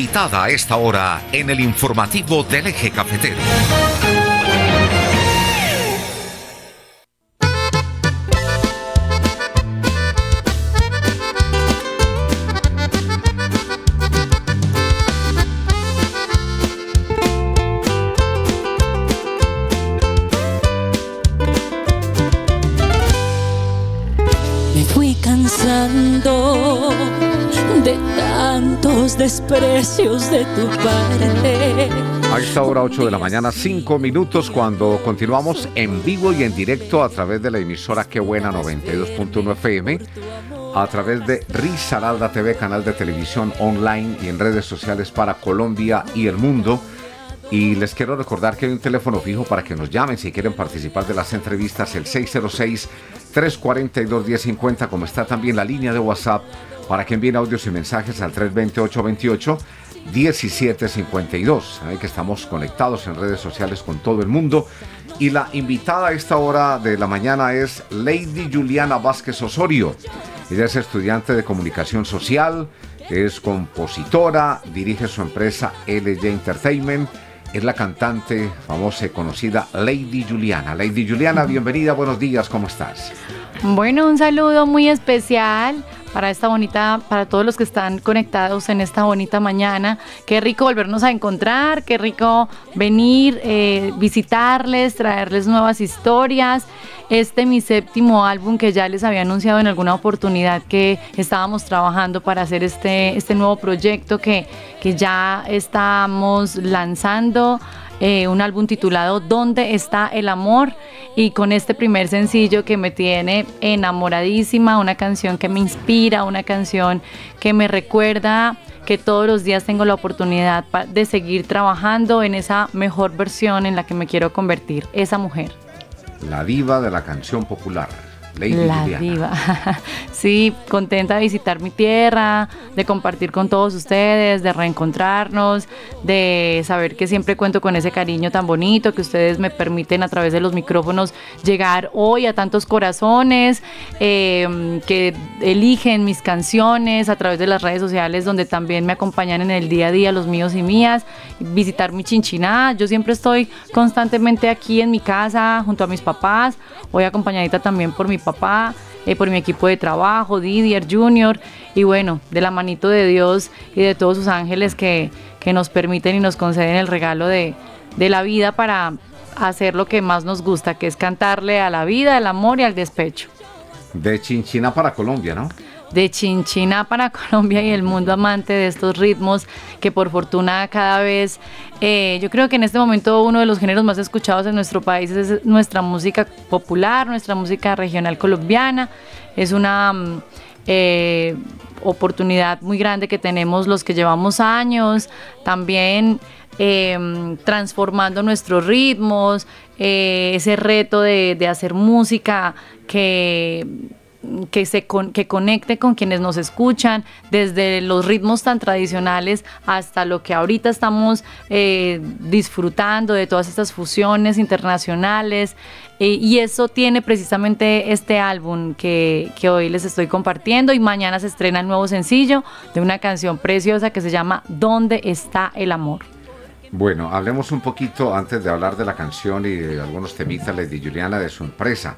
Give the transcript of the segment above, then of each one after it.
invitada a esta hora en el informativo del eje cafetero. Desprecios de tu parte. A esta hora 8 de la mañana, 5 minutos, cuando continuamos en vivo y en directo a través de la emisora Qué Buena 92.1 FM, a través de Risaralda TV, canal de televisión online y en redes sociales para Colombia y el mundo. Y les quiero recordar que hay un teléfono fijo para que nos llamen si quieren participar de las entrevistas, el 606-342-1050, como está también la línea de WhatsApp para que envíen audios y mensajes al 328-28-1752. Saben que estamos conectados en redes sociales con todo el mundo. Y la invitada a esta hora de la mañana es Lady Juliana Vázquez Osorio. Ella es estudiante de comunicación social, es compositora, dirige su empresa LJ Entertainment es la cantante famosa y conocida Lady Juliana. Lady Juliana, bienvenida, buenos días, ¿cómo estás? Bueno, un saludo muy especial para esta bonita, para todos los que están conectados en esta bonita mañana. Qué rico volvernos a encontrar, qué rico venir, eh, visitarles, traerles nuevas historias. Este mi séptimo álbum que ya les había anunciado en alguna oportunidad que estábamos trabajando para hacer este, este nuevo proyecto que, que ya estamos lanzando. Eh, un álbum titulado ¿Dónde está el amor? Y con este primer sencillo que me tiene enamoradísima, una canción que me inspira, una canción que me recuerda que todos los días tengo la oportunidad de seguir trabajando en esa mejor versión en la que me quiero convertir, esa mujer. La diva de la canción popular. Lady la Juliana. diva. sí, contenta de visitar mi tierra, de compartir con todos ustedes, de reencontrarnos, de saber que siempre cuento con ese cariño tan bonito que ustedes me permiten a través de los micrófonos llegar hoy a tantos corazones, eh, que eligen mis canciones a través de las redes sociales donde también me acompañan en el día a día los míos y mías, visitar mi chinchiná. Yo siempre estoy constantemente aquí en mi casa junto a mis papás, hoy acompañadita también por mi papá, eh, por mi equipo de trabajo, Didier Junior, y bueno, de la manito de Dios y de todos sus ángeles que, que nos permiten y nos conceden el regalo de, de la vida para hacer lo que más nos gusta, que es cantarle a la vida, al amor y al despecho. De Chinchina para Colombia, ¿no? De Chinchina para Colombia y el mundo amante de estos ritmos que por fortuna cada vez, eh, yo creo que en este momento uno de los géneros más escuchados en nuestro país es nuestra música popular, nuestra música regional colombiana. Es una mm, eh, oportunidad muy grande que tenemos los que llevamos años, también eh, transformando nuestros ritmos, ese reto de hacer música que que, se con, que conecte con quienes nos escuchan, desde los ritmos tan tradicionales hasta lo que ahorita estamos eh, disfrutando de todas estas fusiones internacionales. Eh, y eso tiene precisamente este álbum que, que hoy les estoy compartiendo y mañana se estrena el nuevo sencillo de una canción preciosa que se llama ¿Dónde está el amor? Bueno, hablemos un poquito antes de hablar de la canción y de algunos temitas de Juliana de su empresa.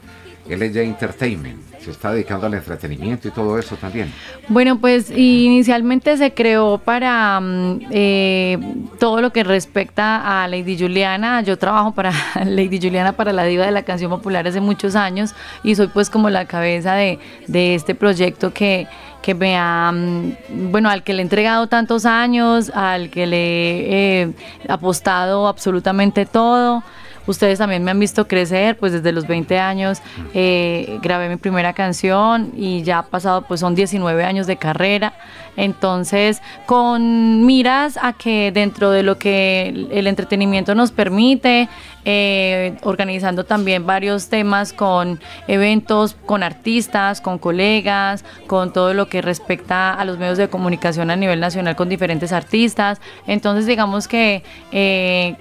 LJ Entertainment. Se está dedicando al entretenimiento y todo eso también. Bueno, pues inicialmente se creó para mm, eh, todo lo que respecta a Lady Juliana. Yo trabajo para Lady Juliana para la diva de la canción popular hace muchos años y soy pues como la cabeza de, este proyecto que, que me ha, mm, bueno, al que le he entregado tantos años, al que le he apostado absolutamente todo. Ustedes también me han visto crecer, pues desde los 20 años eh, grabé mi primera canción y ya ha pasado, pues son 19 años de carrera. Entonces, con miras a que dentro de lo que el entretenimiento nos permite, eh, organizando también varios temas con eventos, con artistas, con colegas, con todo lo que respecta a los medios de comunicación a nivel nacional con diferentes artistas. Entonces, digamos que... Eh,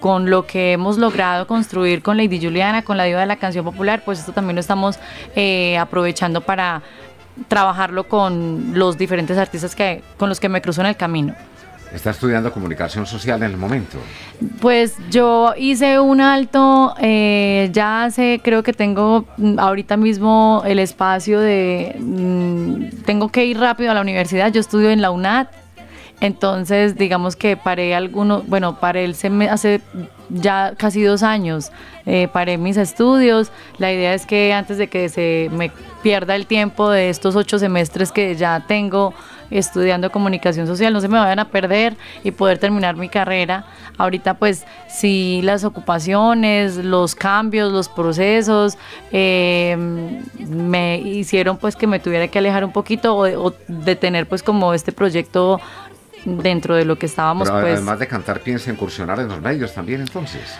con lo que hemos logrado construir con Lady Juliana, con la diva de la canción popular, pues esto también lo estamos eh, aprovechando para trabajarlo con los diferentes artistas que, con los que me cruzo en el camino. Está estudiando comunicación social en el momento. Pues yo hice un alto, eh, ya hace, creo que tengo mm, ahorita mismo el espacio de, mm, tengo que ir rápido a la universidad, yo estudio en la UNAD, entonces digamos que paré algunos, bueno, paré el hace ya casi dos años, eh, paré mis estudios, la idea es que antes de que se me pierda el tiempo de estos ocho semestres que ya tengo, estudiando comunicación social, no se me vayan a perder y poder terminar mi carrera. Ahorita pues sí las ocupaciones, los cambios, los procesos em, me hicieron pues que me tuviera que alejar un poquito o, de tener pues como este proyecto dentro de lo que estábamos Pero pues además de cantar piensa incursionar en los medios también entonces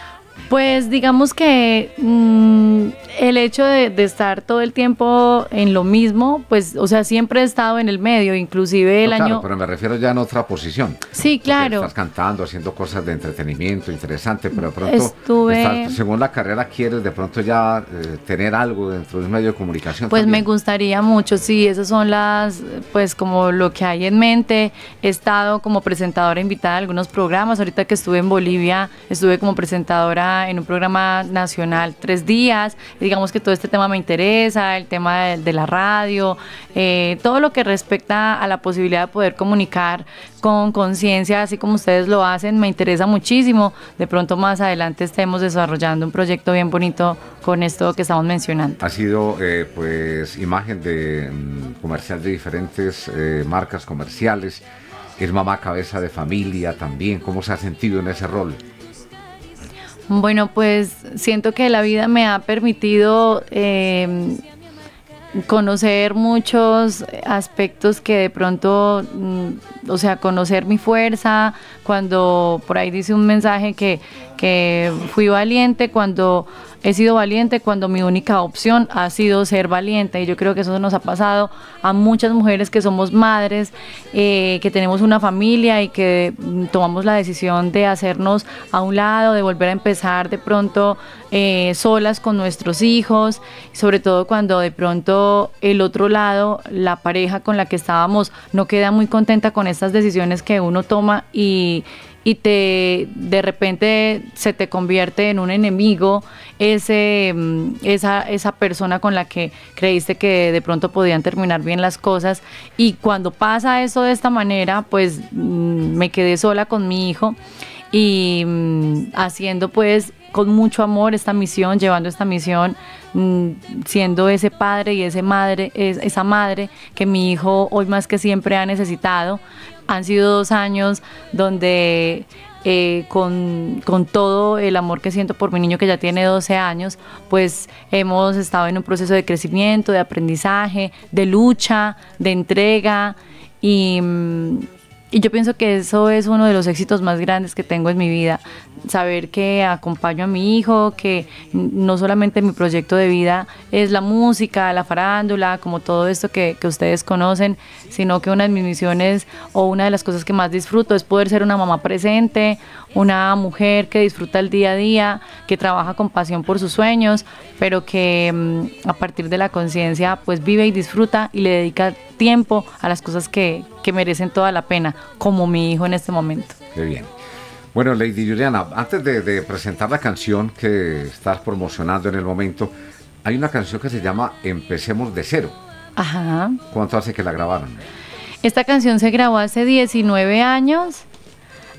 pues digamos que mm, el hecho de, estar todo el tiempo en lo mismo, pues, o sea, siempre he estado en el medio, inclusive el año... pero me refiero ya en otra posición. Sí, claro. Estás cantando, haciendo cosas de entretenimiento interesante, pero de pronto, Estuve... según la carrera, quieres de pronto ya eh, tener algo dentro de un medio de comunicación. Pues me gustaría mucho, sí, esas son las, pues como lo que hay en mente. He estado como presentadora invitada a algunos programas, ahorita que estuve en Bolivia, estuve como presentadora en un programa nacional tres días. Digamos que todo este tema me interesa, el tema de, la radio, eh, todo lo que respecta a la posibilidad de poder comunicar con conciencia, así como ustedes lo hacen, me interesa muchísimo. De pronto más adelante estemos desarrollando un proyecto bien bonito con esto que estamos mencionando. Ha sido eh, pues imagen de mm, comercial de diferentes eh, marcas comerciales. Es mamá cabeza de familia también. ¿Cómo se ha sentido en ese rol? Bueno, pues siento que la vida me ha permitido eh, conocer muchos aspectos que de pronto, mm, o sea, conocer mi fuerza, cuando por ahí dice un mensaje que, que fui valiente, cuando he sido valiente cuando mi única opción ha sido ser valiente. Y yo creo que eso nos ha pasado a muchas mujeres que somos madres, eh, que tenemos una familia y que mm, tomamos la decisión de hacernos a un lado, de volver a empezar de pronto eh, solas con nuestros hijos, sobre todo cuando de pronto el otro lado, la pareja con la que estábamos, no queda muy contenta con estas decisiones que uno toma y y te de repente se te convierte en un enemigo ese mm, esa esa persona con la que creíste que de pronto podían terminar bien las cosas y cuando pasa eso de esta manera pues mm, me quedé sola con mi hijo y mm, haciendo pues con mucho amor esta misión, llevando esta misión, siendo ese padre y ese madre, esa madre que mi hijo hoy más que siempre ha necesitado. Han sido dos años donde eh, con, todo el amor que siento por mi niño que ya tiene 12 años, pues hemos estado en un proceso de crecimiento, de aprendizaje, de lucha, de entrega y, mm, y yo pienso que eso es uno de los éxitos más grandes que tengo en mi vida, saber que acompaño a mi hijo, que no solamente mi proyecto de vida es la música, la farándula, como todo esto que, que, ustedes conocen, sino que una de mis misiones o una de las cosas que más disfruto es poder ser una mamá presente, una mujer que disfruta el día a día, que trabaja con pasión por sus sueños, pero que mm, a partir de la conciencia pues vive y disfruta y le dedica tiempo a las cosas que, que merecen toda la pena, como mi hijo en este momento. Qué bien. Bueno, Lady Juliana, antes de, presentar la canción que estás promocionando en el momento, hay una canción que se llama Empecemos de cero. Ajá. ¿Cuánto hace que la grabaron? Esta canción se grabó hace 19 años.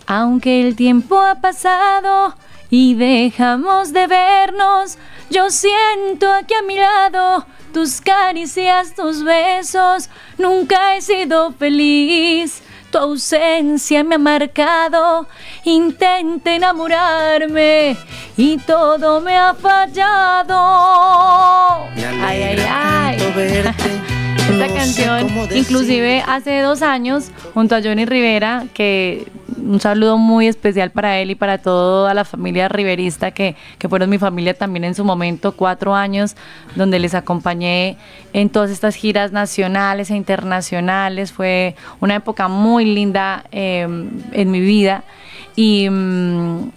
Aunque el tiempo ha pasado y dejamos de vernos, yo siento aquí a mi lado tus caricias, tus besos. Nunca he sido feliz tu ausencia me ha marcado. Intenté enamorarme y todo me ha fallado. Ay, ay, ay. Esta canción, inclusive hace dos años, junto a Johnny Rivera, que un saludo muy especial para él y para toda la familia riverista que, que fueron mi familia también en su momento, cuatro años, donde les acompañé en todas estas giras nacionales e internacionales. Fue una época muy linda em, en mi vida y, mm,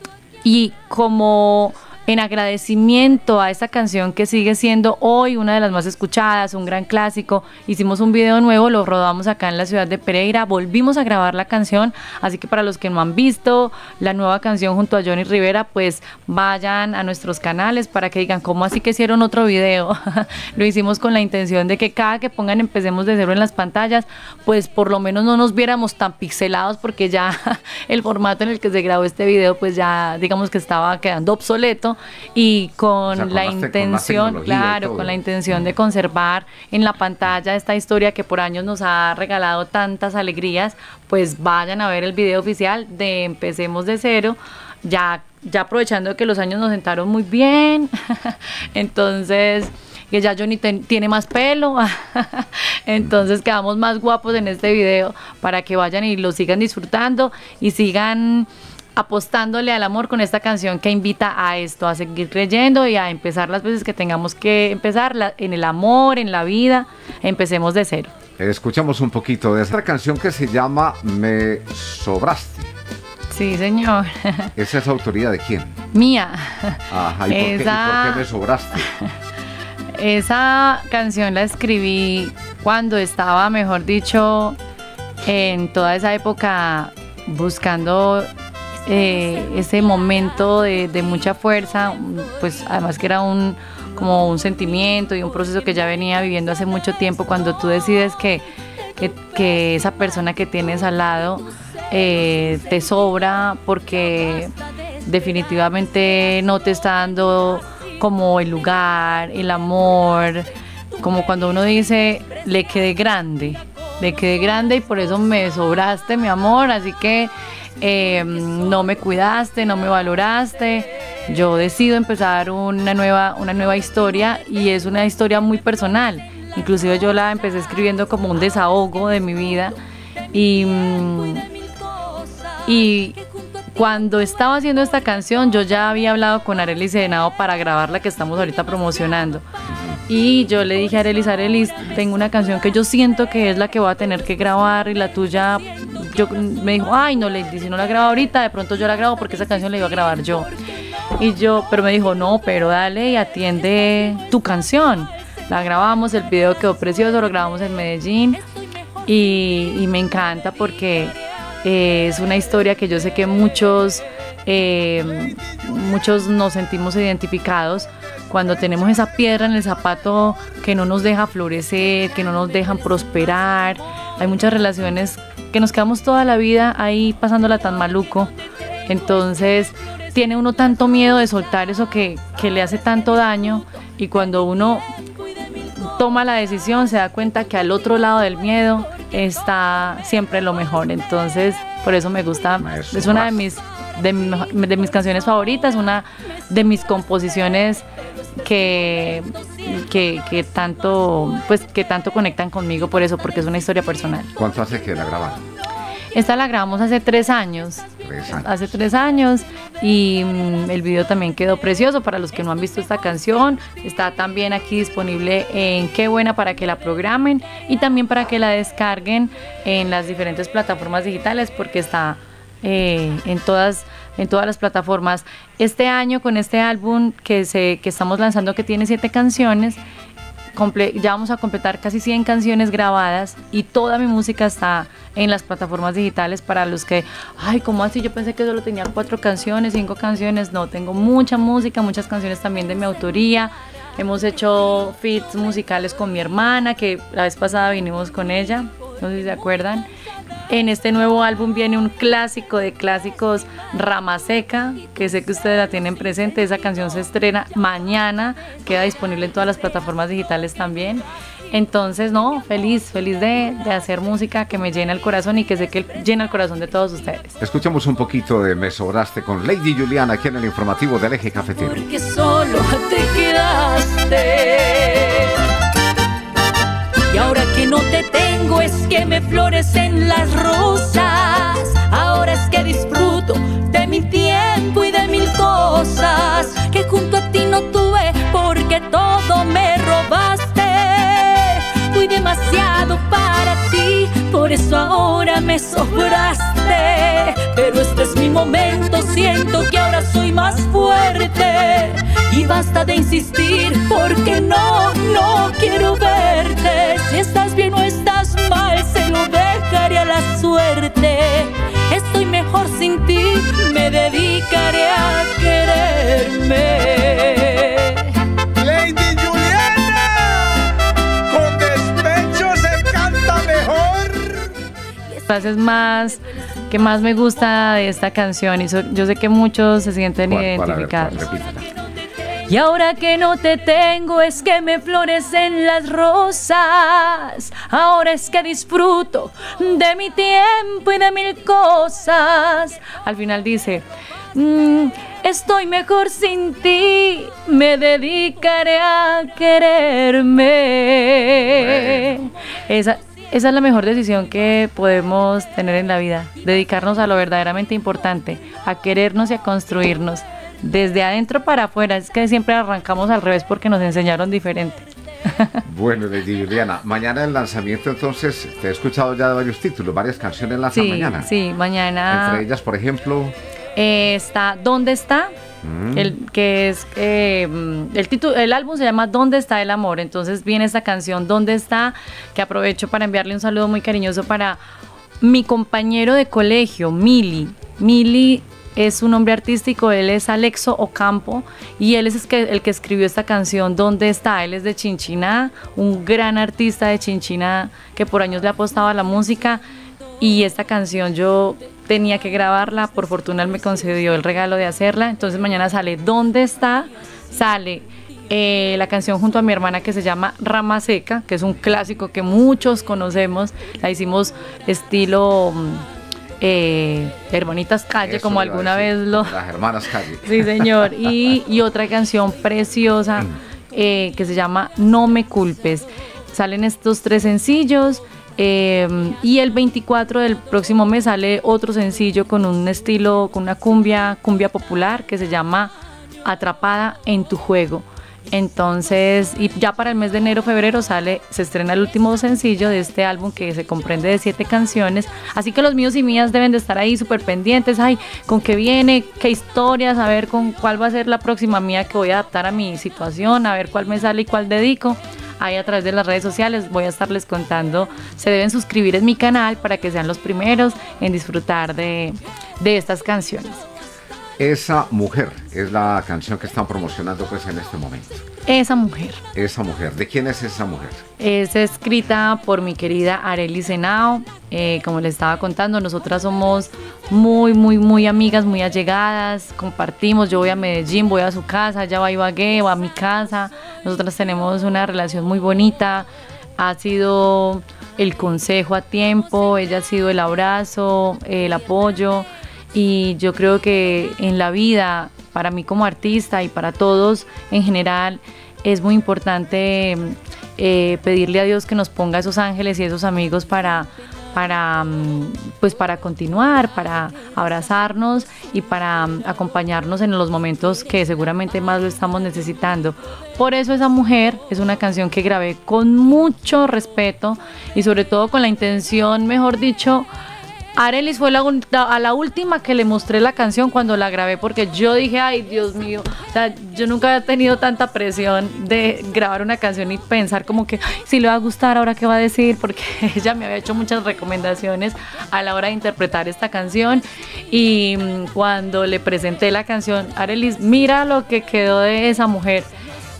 y como en agradecimiento a esta canción que sigue siendo hoy una de las más escuchadas, un gran clásico. Hicimos un video nuevo, lo rodamos acá en la ciudad de Pereira, volvimos a grabar la canción, así que para los que no han visto la nueva canción junto a Johnny Rivera, pues vayan a nuestros canales para que digan, ¿cómo así que hicieron otro video? lo hicimos con la intención de que cada que pongan empecemos de cero en las pantallas, pues por lo menos no nos viéramos tan pixelados porque ya el formato en el que se grabó este video pues ya digamos que estaba quedando obsoleto y con la intención, claro, con la intención de conservar en la pantalla esta historia que por años nos ha regalado tantas alegrías, pues vayan a ver el video oficial de Empecemos de cero, ya, ya aprovechando que los años nos sentaron muy bien, entonces que ya Johnny tiene más pelo, entonces quedamos más guapos en este video para que vayan y lo sigan disfrutando y sigan apostándole al amor con esta canción que invita a esto, a seguir creyendo y a empezar las veces que tengamos que empezar en el amor, en la vida, empecemos de cero. Escuchamos un poquito de esta canción que se llama Me Sobraste. Sí, señor. ¿Esa es autoría de quién? Mía. Ajá, ¿y, por, qué, me sobraste? Esa canción la escribí cuando estaba, mejor dicho, en toda esa época buscando eh, ese momento de, mucha fuerza, pues además que era un como un sentimiento y un proceso que ya venía viviendo hace mucho tiempo cuando tú decides que, que, esa persona que tienes al lado eh, te sobra porque definitivamente no te está dando como el lugar, el amor, como cuando uno dice le quedé grande, le quedé grande y por eso me sobraste mi amor, así que Em, no me cuidaste, no me valoraste. Yo decido empezar una nueva, una nueva historia y es una historia muy personal. Inclusive yo la empecé escribiendo como un desahogo de mi vida y, mm, cuando estaba haciendo esta canción yo ya había hablado con Arelis Senado para grabar la que estamos ahorita promocionando. Y yo le dije a Arelis, Arelis, tengo una canción que yo siento que es la que voy a tener que grabar y la tuya yo me dijo, ay, no, le si no la grabo ahorita, de pronto yo la grabo porque esa canción la iba a grabar yo. Y yo, pero me dijo, no, pero dale y atiende tu canción. La grabamos, el video quedó precioso, lo grabamos en Medellín y, me encanta porque eh, es una historia que yo sé que muchos, eh, muchos nos sentimos identificados cuando tenemos esa piedra en el zapato que no nos deja florecer, que no nos dejan prosperar. Hay muchas relaciones que nos quedamos toda la vida ahí pasándola tan maluco. Entonces tiene uno tanto miedo de soltar eso que, que le hace tanto daño y cuando uno toma la decisión se da cuenta que al otro lado del miedo está siempre lo mejor. Entonces, por eso me gusta. es una de mis, de, de, mis canciones favoritas, una de mis composiciones que, que, que, tanto, pues, que tanto conectan conmigo por eso, porque es una historia personal. ¿Cuánto hace que la grabaron? Esta la grabamos hace tres años. Hace tres años. Y mm, el video también quedó precioso para los que no han visto esta canción. Está también aquí disponible en Qué Buena para que la programen y también para que la descarguen en las diferentes plataformas digitales porque está eh, en todas en todas las plataformas. Este año con este álbum que, se, que estamos lanzando que tiene siete canciones, ya vamos a completar casi 100 canciones grabadas y toda mi música está en las plataformas digitales para los que, ay, ¿cómo así? Yo pensé que solo tenía cuatro canciones, cinco canciones. No, tengo mucha música, muchas canciones también de mi autoría. Hemos hecho fits musicales con mi hermana, que la vez pasada vinimos con ella, no sé si se acuerdan. En este nuevo álbum viene un clásico de clásicos, Rama Seca, que sé que ustedes la tienen presente. Esa canción se estrena mañana, queda disponible en todas las plataformas digitales también. Entonces, no, feliz, feliz de, hacer música que me llena el corazón y que sé que llena el corazón de todos ustedes. Escuchamos un poquito de Me Sobraste con Lady Juliana aquí en el informativo del Eje Cafetero. Porque solo te quedaste y ahora que no te tengo es que me florecen las rosas. Ahora es que disfruto de mi tiempo y de mil cosas que junto a ti no tuve porque todo me robaste. Fui demasiado para ti, por eso ahora me sobraste. Pero este es mi momento, siento que ahora soy más fuerte Y basta de insistir porque no, no quiero verte. La suerte. Estoy mejor sin ti, me dedicaré a quererme. Lady Juliana, con despecho se canta mejor. frases más que más me gusta de esta canción y so- yo sé que muchos se sienten identificados. Y ahora que no te tengo es que me florecen las rosas. Ahora es que disfruto de mi tiempo y de mil cosas. Al final dice, "Mm, estoy mejor sin ti, me dedicaré a quererme. Esa, esa es la mejor decisión que podemos tener en la vida, dedicarnos a lo verdaderamente importante, a querernos y a construirnos. Desde adentro para afuera, es que siempre arrancamos al revés porque nos enseñaron diferente. Bueno, Lady Juliana, mañana el lanzamiento entonces, te he escuchado ya de varios títulos, varias canciones lanzan Sí, mañana. sí, mañana Entre ellas, por ejemplo, eh, está ¿Dónde está? Mm. El que es eh, el título, el álbum se llama ¿Dónde está el amor? Entonces viene esta canción ¿Dónde está? Que aprovecho para enviarle un saludo muy cariñoso para mi compañero de colegio, Mili. Mili es un nombre artístico, él es Alexo Ocampo y él es el que, escribió esta canción ¿Dónde está? Él es de Chinchiná, un gran artista de Chinchiná que por años le ha apostado a la música y esta canción yo tenía que grabarla, por fortuna él me concedió el regalo de hacerla, entonces mañana sale ¿Dónde está? Sale eh, la canción junto a mi hermana que se llama Rama Seca, que es un clásico que muchos conocemos, la hicimos estilo mm, eh, Hermanitas Calle, eso como alguna decir, vez lo... Las hermanas Calle. Sí, señor. Y, y otra canción preciosa eh, que se llama No me culpes. Salen estos tres sencillos. eh, y el 24 del próximo mes sale otro sencillo con un estilo, con una cumbia, cumbia popular que se llama Atrapada en tu juego. Entonces, y ya para el mes de enero, febrero sale, se estrena el último sencillo de este álbum que se comprende de siete canciones. Así que los míos y mías deben de estar ahí súper pendientes. Ay, con qué viene, qué historias, a ver con cuál va a ser la próxima mía que voy a adaptar a mi situación, a ver cuál me sale y cuál dedico. Ahí a través de las redes sociales voy a estarles contando. Se deben suscribir en mi canal para que sean los primeros en disfrutar de, de estas canciones. Esa mujer es la canción que están promocionando pues en este momento. Esa mujer. Esa mujer, ¿de quién es esa mujer? Es escrita por mi querida Arely Senao. Eh, como les estaba contando, nosotras somos muy, muy, muy amigas, muy allegadas. Compartimos. Yo voy a Medellín, voy a su casa, ella va a Ibagué, va a mi casa. Nosotras tenemos una relación muy bonita. Ha sido el consejo a tiempo, ella ha sido el abrazo, el apoyo. Y yo creo que en la vida, para mí como artista y para todos en general, es muy importante eh, pedirle a Dios que nos ponga esos ángeles y esos amigos para, para, mm, pues para continuar, para abrazarnos y para mm, acompañarnos en los momentos que seguramente más lo estamos necesitando. Por eso esa mujer es una canción que grabé con mucho respeto y sobre todo con la intención, mejor dicho, Arelis fue la, a la última que le mostré la canción cuando la grabé porque yo dije, ay Dios mío, o sea, yo nunca había tenido tanta presión de grabar una canción y pensar como que "Ay, si le va a gustar ahora qué va a decir porque ella me había hecho muchas recomendaciones a la hora de interpretar esta canción y mm, cuando le presenté la canción, Arelis, mira lo que quedó de esa mujer.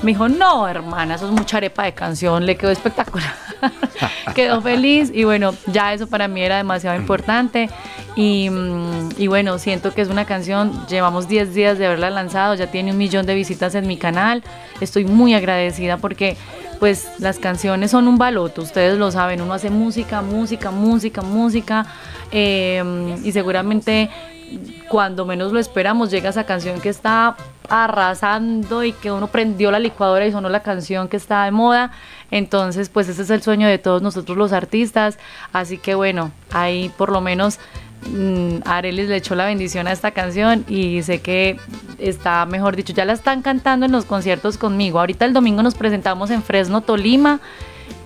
Me dijo, no, hermana, eso es mucha arepa de canción, le quedó espectacular. quedó feliz y bueno, ya eso para mí era demasiado importante. Y, mm, bueno, siento que es una canción, llevamos 10 días de haberla lanzado, ya tiene un millón de visitas en mi canal. Estoy muy agradecida porque pues las canciones son un baloto, ustedes lo saben, uno hace música, música, música, música eh, y seguramente cuando menos lo esperamos llega esa canción que está arrasando y que uno prendió la licuadora y sonó la canción que está de moda. Entonces, pues ese es el sueño de todos nosotros los artistas. Así que bueno, ahí por lo menos mm, Arelis le echó la bendición a esta canción y sé que está, mejor dicho, ya la están cantando en los conciertos conmigo. Ahorita el domingo nos presentamos en Fresno, Tolima.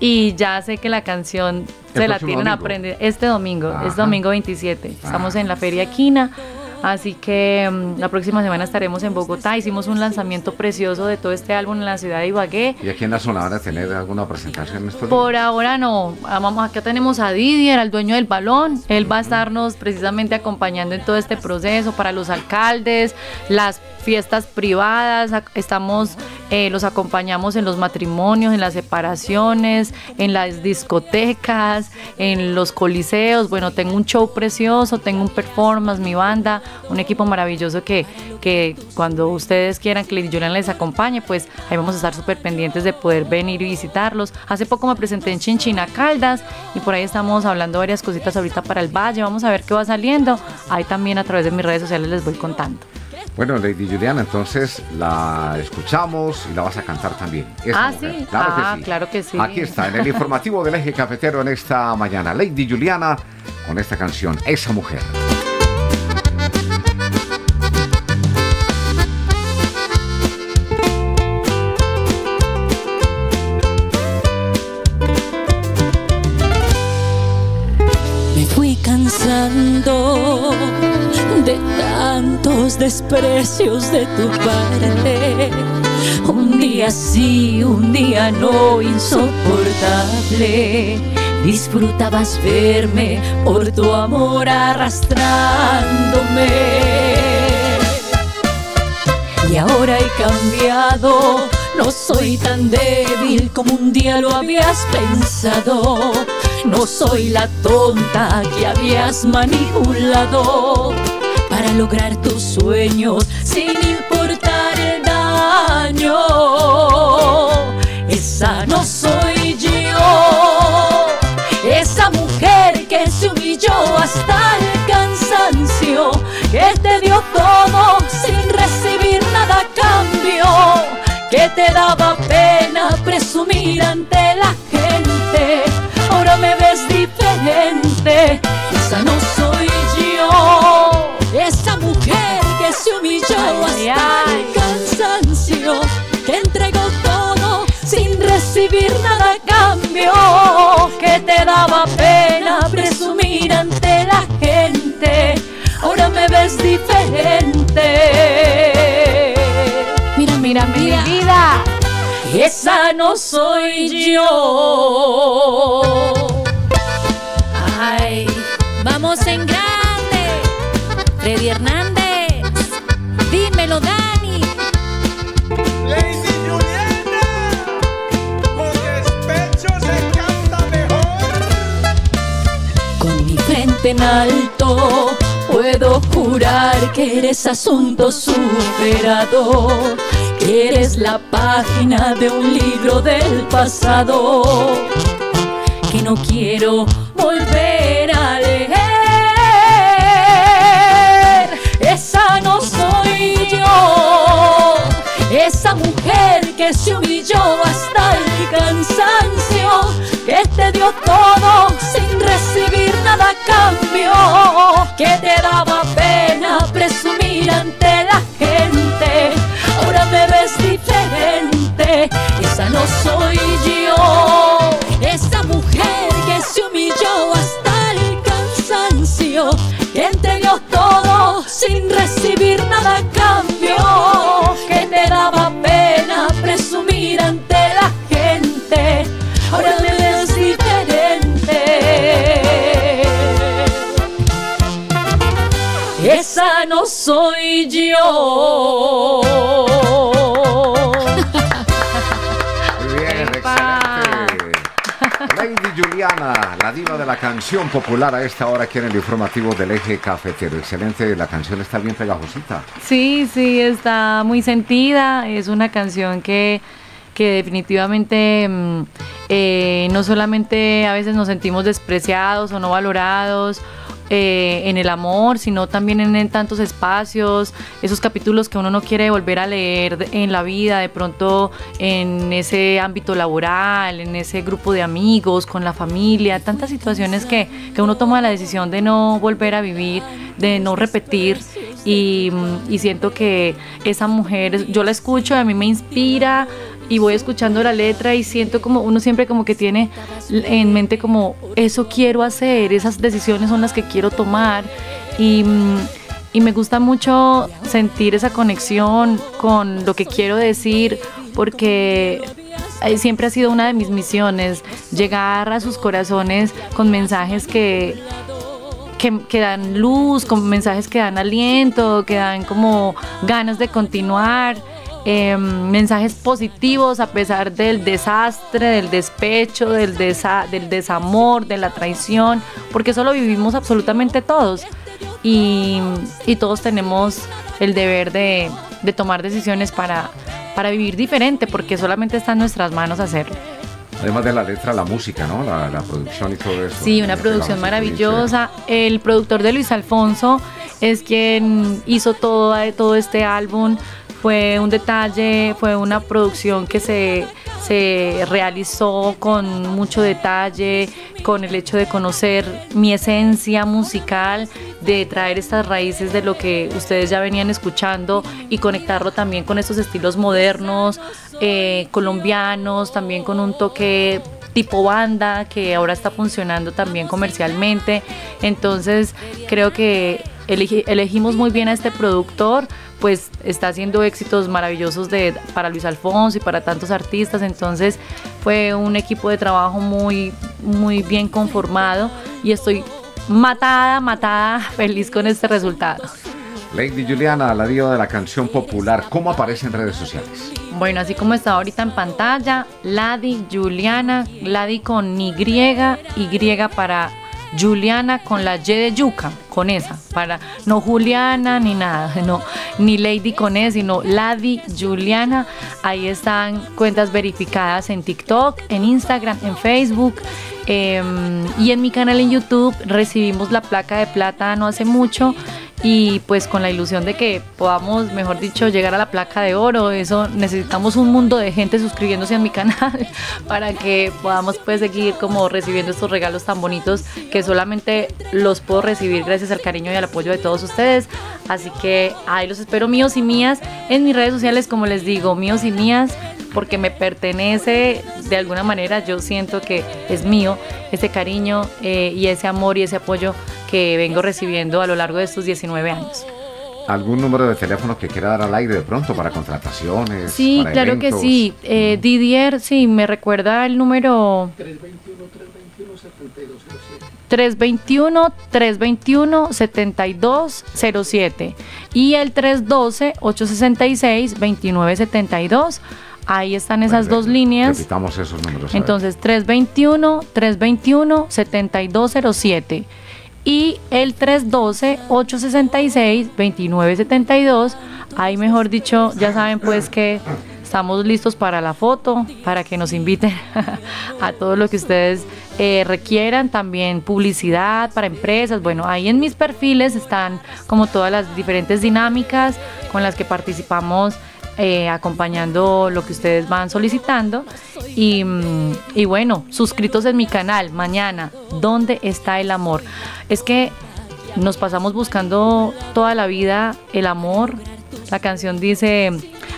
Y ya sé que la canción ¿El se la tienen domingo? aprender este domingo, Ajá. es domingo 27. Estamos Ah. en la Feria Quina. Así que mm, la próxima semana estaremos en Bogotá. Hicimos un lanzamiento precioso de todo este álbum en la ciudad de Ibagué. ¿Y aquí en la zona van a tener alguna presentación en estos Por días? ahora no. Ah, Vamos, acá tenemos a Didier, el dueño del balón. Él va a estarnos precisamente acompañando en todo este proceso para los alcaldes, las fiestas privadas. Estamos, eh, los acompañamos en los matrimonios, en las separaciones, en las discotecas, en los coliseos. Bueno, tengo un show precioso, tengo un performance, mi banda, un equipo maravilloso que, que cuando ustedes quieran que Julian les acompañe, pues ahí vamos a estar súper pendientes de poder venir y visitarlos. Hace poco me presenté en Chinchina Caldas y por ahí estamos hablando varias cositas ahorita para el valle. Vamos a ver qué va saliendo. Ahí también a través de mis redes sociales les voy contando. Bueno, Lady Juliana, entonces la escuchamos y la vas a cantar también. Ah, mujer. sí. Claro Ah, que sí. claro que sí. Aquí está, en el informativo del eje cafetero en esta mañana. Lady Juliana con esta canción, Esa mujer. Me fui cansando tantos desprecios de tu parte. Un día sí, un día no, insoportable. Disfrutabas verme por tu amor arrastrándome. Y ahora he cambiado, no soy tan débil como un día lo habías pensado. No soy la tonta que habías manipulado para lograr tus sueños sin importar el daño. Esa no soy yo, esa mujer que se humilló hasta el cansancio, que te dio todo sin recibir nada a cambio, que te daba pena presumir ante se humilló Ay, hasta ay. el cansancio, que entregó todo sin recibir nada a cambio, que te daba pena presumir ante la gente. Ahora me ves diferente. Mira, mira, Mi vida. esa no soy yo. Ay, vamos en grande. Freddy Hernández, dímelo, Dani. Lady Juliana, con despecho se canta mejor. Con mi frente en alto, puedo jurar que eres asunto superado. Que eres la página de un libro del pasado. Que no quiero volver que se humilló hasta el cansancio, que te dio todo sin recibir nada a cambio, te excelente. Lady Juliana, la diva de la canción popular a esta hora aquí en el informativo del eje cafetero. Excelente, la canción está bien pegajosita. Sí, sí, está muy sentida. Es una canción que, que definitivamente mm, eh, no solamente a veces nos sentimos despreciados o no valorados eh, en el amor, sino también en, tantos espacios, esos capítulos que uno no quiere volver a leer en la vida, de pronto en ese ámbito laboral, en ese grupo de amigos, con la familia, tantas situaciones que, que uno toma la decisión de no volver a vivir, de no repetir. Y, y siento que esa mujer, yo la escucho, a mí me inspira y voy escuchando la letra y siento como uno siempre como que tiene en mente como eso quiero hacer, esas decisiones son las que quiero tomar y, mm, me gusta mucho sentir esa conexión con lo que quiero decir porque siempre ha sido una de mis misiones, llegar a sus corazones con mensajes que, que dan luz, con mensajes que dan aliento, que dan como ganas de continuar. Eh, mensajes positivos a pesar del desastre, del despecho, del, desa- del desamor, de la traición, porque eso lo vivimos absolutamente todos y, y todos tenemos el deber de, de tomar decisiones para, para vivir diferente, porque solamente está en nuestras manos hacerlo. Además de la letra, la música, ¿no? La, la producción y todo eso. Sí, una que producción maravillosa. El productor de Luis Alfonso es quien hizo todo, todo este álbum. Fue un detalle, fue una producción que se, se realizó con mucho detalle, con el hecho de conocer mi esencia musical, de traer estas raíces de lo que ustedes ya venían escuchando y conectarlo también con estos estilos modernos, eh, colombianos, también con un toque tipo banda que ahora está funcionando también comercialmente. Entonces creo que elegi- elegimos muy bien a este productor, pues está haciendo éxitos maravillosos de, para Luis Alfonso y para tantos artistas. Entonces fue un equipo de trabajo muy, muy bien conformado y estoy matada, matada, feliz con este resultado. Lady Juliana, la diva de la canción popular, ¿cómo aparece en redes sociales? Bueno, así como está ahorita en pantalla, Ladi Juliana, Ladi con Y, Y para Juliana con la Y de yuca, con esa, para no Juliana ni nada, no, ni Lady con E, sino Ladi Juliana. Ahí están cuentas verificadas en TikTok, en Instagram, en Facebook. em, y en mi canal en YouTube recibimos la placa de plata no hace mucho y pues con la ilusión de que podamos, mejor dicho, llegar a la placa de oro. Eso necesitamos un mundo de gente suscribiéndose a mi canal para que podamos pues seguir como recibiendo estos regalos tan bonitos que solamente los puedo recibir gracias al cariño y al apoyo de todos ustedes. Así que ahí los espero míos y mías en mis redes sociales, como les digo, míos y mías porque me pertenece de alguna manera, yo siento que es mío ese cariño eh, y ese amor y ese apoyo que vengo recibiendo a lo largo de estos 19 años. ¿Algún número de teléfono que quiera dar al aire de pronto para contrataciones? Sí, para claro que sí. Eh, Didier, sí, me recuerda el número 321-321-7207 y el 312-866-2972. Ahí están esas dos líneas. Repitamos esos números. Entonces 321-321-7207 y el 312-866-2972. Ahí mejor dicho, ya saben pues que estamos listos para la foto, para que nos inviten a todo lo que ustedes eh, requieran, también publicidad para empresas. Bueno, ahí en mis perfiles están como todas las diferentes dinámicas con las que participamos eh, acompañando lo que ustedes van solicitando. Y, mm, y bueno, suscritos en mi canal mañana, ¿dónde está el amor? Es que nos pasamos buscando toda la vida el amor. La canción dice,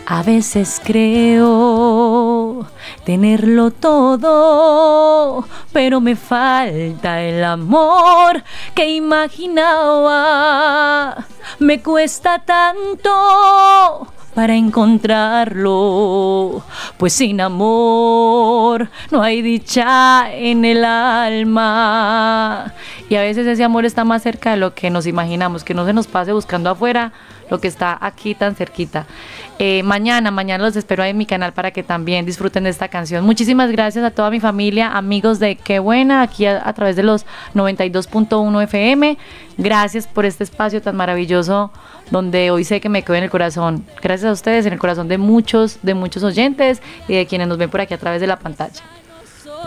a veces creo tenerlo todo, pero me falta el amor que imaginaba. Me cuesta tanto para encontrarlo, pues sin amor no hay dicha en el alma. Y a veces ese amor está más cerca de lo que nos imaginamos, que no se nos pase buscando afuera lo que está aquí tan cerquita. Eh, mañana, mañana los espero ahí en mi canal para que también disfruten de esta canción. Muchísimas gracias a toda mi familia, amigos de Qué Buena, aquí a, a través de los 92.1 FM. Gracias por este espacio tan maravilloso donde hoy sé que me quedo en el corazón. Gracias a ustedes, en el corazón de muchos, de muchos oyentes y de quienes nos ven por aquí a través de la pantalla.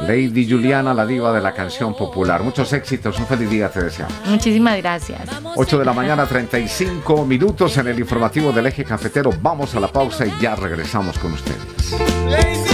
Lady Juliana, la diva de la canción popular. Muchos éxitos, un feliz día te deseamos. Muchísimas gracias. 8 de la mañana, 35 minutos en el informativo del eje cafetero. Vamos a la pausa y ya regresamos con ustedes. Lady